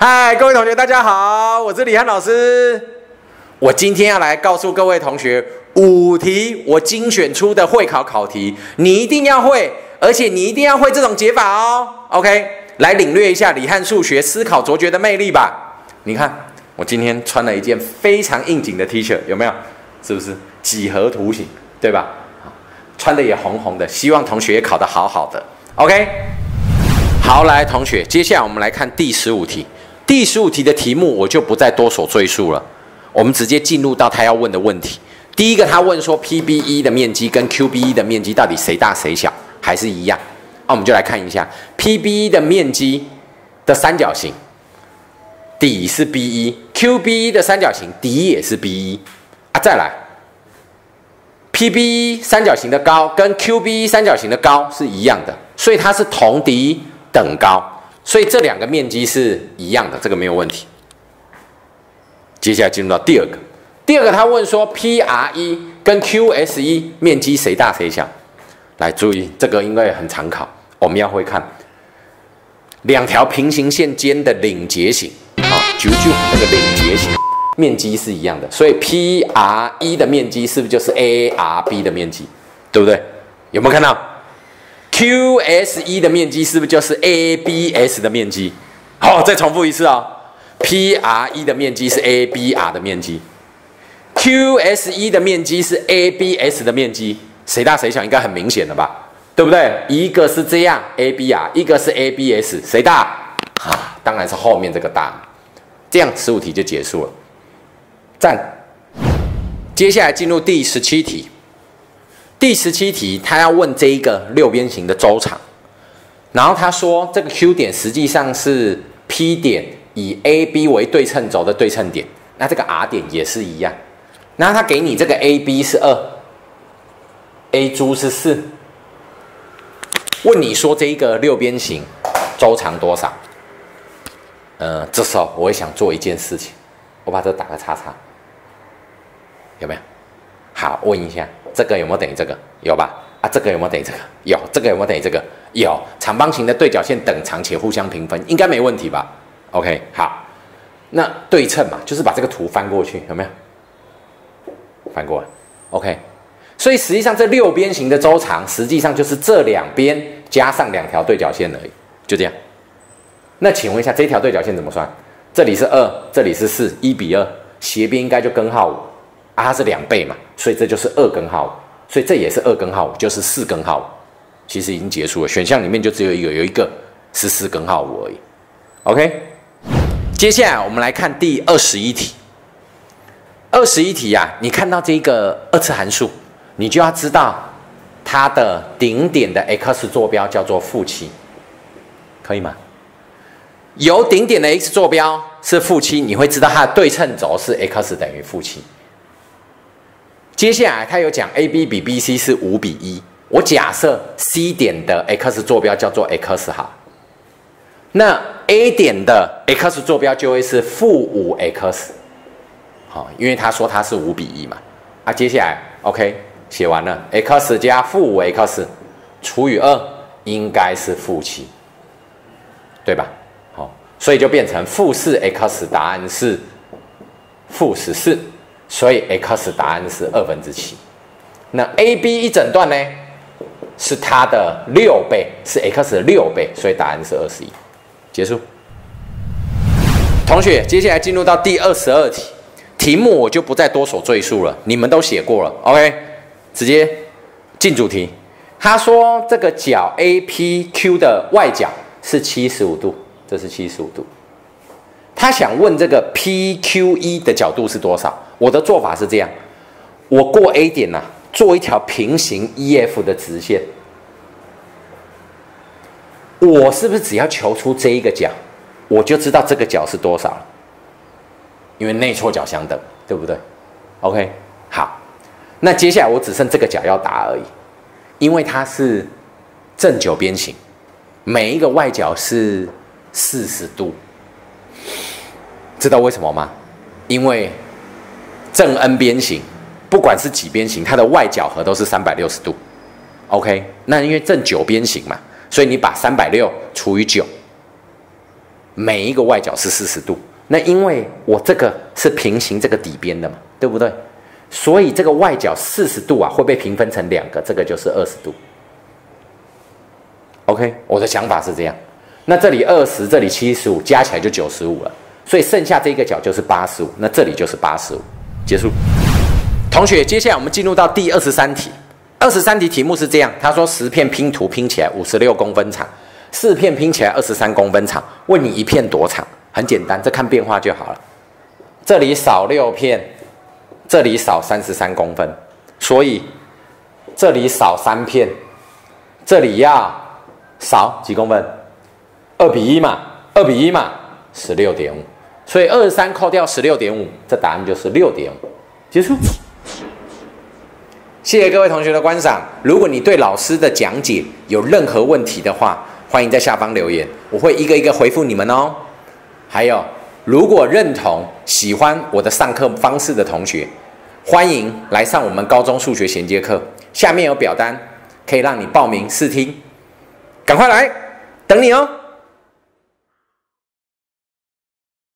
嗨，各位同学，大家好，我是李翰老师。我今天要来告诉各位同学五题我精选出的会考考题，你一定要会，而且你一定要会这种解法哦。OK，来领略一下李翰数学思考卓绝的魅力吧。你看，我今天穿了一件非常应景的 T 恤，有没有？是不是几何图形？对吧？穿的也红红的，希望同学也考得好好的。OK，好，来同学，接下来我们来看第十五题。第十五题的题目我就不再多所赘述了，我们直接进入到他要问的问题。第一个，他问说 PBE 的面积跟 QBE 的面积到底谁大谁小，还是一样？那我们就来看一下 PBE 的面积的三角形，底是 BE；QBE 的三角形底也是 BE。啊，再来，PBE 三角形的高跟 QBE 三角形的高是一样的，所以它是同底等高。所以这两个面积是一样的，这个没有问题。接下来进入到第二个，第二个他问说，PRE 跟 QSE 面积谁大谁小？来注意，这个应该很常考，我们要会看两条平行线间的领结形啊，九九那个领结形面积是一样的，所以 PRE 的面积是不是就是 ARB 的面积？对不对？有没有看到？QSE 的面积是不是就是 ABS 的面积？好，再重复一次哦。PRE 的面积是 ABR 的面积，QSE 的面积是 ABS 的面积，谁大谁小应该很明显了吧？对不对？一个是这样 ABR，一个是 ABS，谁大？啊，当然是后面这个大。这样十五题就结束了。赞。接下来进入第十七题。第十七题，他要问这一个六边形的周长，然后他说这个 Q 点实际上是 P 点以 AB 为对称轴的对称点，那这个 R 点也是一样，然后他给你这个 AB 是二，A 珠是四，问你说这一个六边形周长多少？呃，这时候我会想做一件事情，我把这打个叉叉，有没有？好，问一下。这个有没有等于这个？有吧？啊，这个有没有等于这个？有。这个有没有等于这个？有。长方形的对角线等长且互相平分，应该没问题吧？OK，好。那对称嘛，就是把这个图翻过去，有没有？翻过来。OK。所以实际上这六边形的周长，实际上就是这两边加上两条对角线而已，就这样。那请问一下，这条对角线怎么算？这里是二，这里是四，一比二，斜边应该就根号五。啊，它是两倍嘛，所以这就是二根号五，所以这也是二根号五，就是四根号五。其实已经结束了，选项里面就只有一个，有一个是四根号五而已。OK，接下来我们来看第二十一题。二十一题呀，你看到这个二次函数，你就要知道它的顶点的 x 坐标叫做负七，可以吗？有顶点的 x 坐标是负七，你会知道它的对称轴是 x 等于负七。接下来他有讲 A B 比 B C 是五比一，我假设 C 点的 x 坐标叫做 x 哈，那 A 点的 x 坐标就会是负五 x，好，因为他说它是五比一嘛，啊，接下来 OK 写完了，x 加负五 x 除以二应该是负七，对吧？好，所以就变成负四 x，答案是负十四。所以 x 答案是二分之七，那 AB 一整段呢是它的六倍，是 x 的六倍，所以答案是二十一。结束。同学，接下来进入到第二十二题，题目我就不再多所赘述了，你们都写过了，OK，直接进主题。他说这个角 APQ 的外角是七十五度，这是七十五度。他想问这个 PQE 的角度是多少？我的做法是这样：我过 A 点呐，做一条平行 EF 的直线。我是不是只要求出这一个角，我就知道这个角是多少了？因为内错角相等，对不对？OK，好，那接下来我只剩这个角要答而已，因为它是正九边形，每一个外角是四十度。知道为什么吗？因为正 n 边形，不管是几边形，它的外角和都是三百六十度。OK，那因为正九边形嘛，所以你把三百六除以九，每一个外角是四十度。那因为我这个是平行这个底边的嘛，对不对？所以这个外角四十度啊会被平分成两个，这个就是二十度。OK，我的想法是这样。那这里二十，这里七十五，加起来就九十五了。所以剩下这个角就是八十五，那这里就是八十五。结束。同学，接下来我们进入到第二十三题。二十三题题目是这样，他说十片拼图拼起来五十六公分长，四片拼起来二十三公分长，问你一片多长？很简单，这看变化就好了。这里少六片，这里少三十三公分，所以这里少三片，这里要少几公分？二比一嘛，二比一嘛，十六点五。所以二十三扣掉十六点五，这答案就是六点五。结束。谢谢各位同学的观赏。如果你对老师的讲解有任何问题的话，欢迎在下方留言，我会一个一个回复你们哦。还有，如果认同、喜欢我的上课方式的同学，欢迎来上我们高中数学衔接课。下面有表单，可以让你报名试听，赶快来，等你哦。